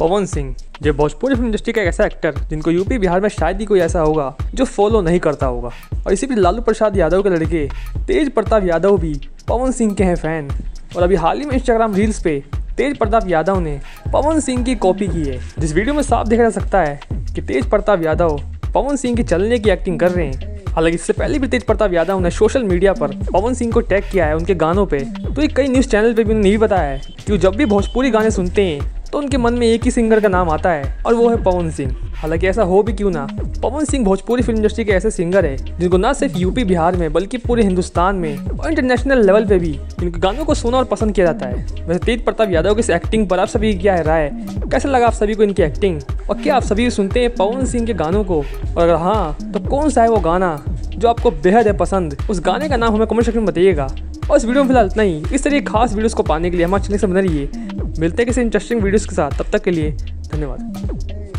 पवन सिंह, जो Bhojpuri film industry का एक ऐसा एक्टर जिनको यूपी बिहार में शायद ही कोई ऐसा होगा, जो फॉलो नहीं करता होगा। और इसी बीच लालू प्रसाद यादव के लड़के, तेज प्रताप यादव भी पवन सिंह के हैं फ़ैन और अभी हाल ही में इंस्टाग्राम रील्स पे तेज प्रताप यादव ने पवन सिंह की कॉपी की है। जिस वीडियो में साफ़ देखा जा सकता है कि तेज प्रताप यादव पवन सिंह के चलने की एक्टिंग कर रहे हैं। हालाँकि इससे पहले भी तेज प्रताप यादव ने सोशल मीडिया पर पवन सिंह को टैग किया है उनके गानों पे। तो ये कई न्यूज़ चैनल पे भी उन्होंने ये बताया है कि वो जब भी भोजपुरी गाने सुनते हैं तो उनके मन में एक ही सिंगर का नाम आता है, और वो है पवन सिंह। हालाँकि ऐसा हो भी क्यों ना? पवन सिंह भोजपुरी फ़िल्म इंडस्ट्री के ऐसे सिंगर है, जिनको न सिर्फ़ यूपी बिहार में, बल्कि पूरे हिंदुस्तान में और इंटरनेशनल लेवल पे भी इनके गानों को सुना और पसंद किया जाता है। वैसे तेज प्रताप यादव की इस एक्टिंग पर आप सभी क्या है? राय कैसे लगा आप सभी को इनकी एक्टिंग और क्या आप सभी सुनते हैं पवन सिंह के गानों को? और अगर हाँ तो कौन सा है वो गाना जो आपको बेहद है पसंद? उस गाने का नाम हमें कमेंट सेक्शन में बताइएगा। और इस वीडियो में फ़िलहाल इतना ही। इस तरह खास वीडियोस को पाने के लिए हमारे चैनल से बने रहिए। मिलते हैं किसी इंटरेस्टिंग वीडियोज़ के साथ। तब तक के लिए धन्यवाद।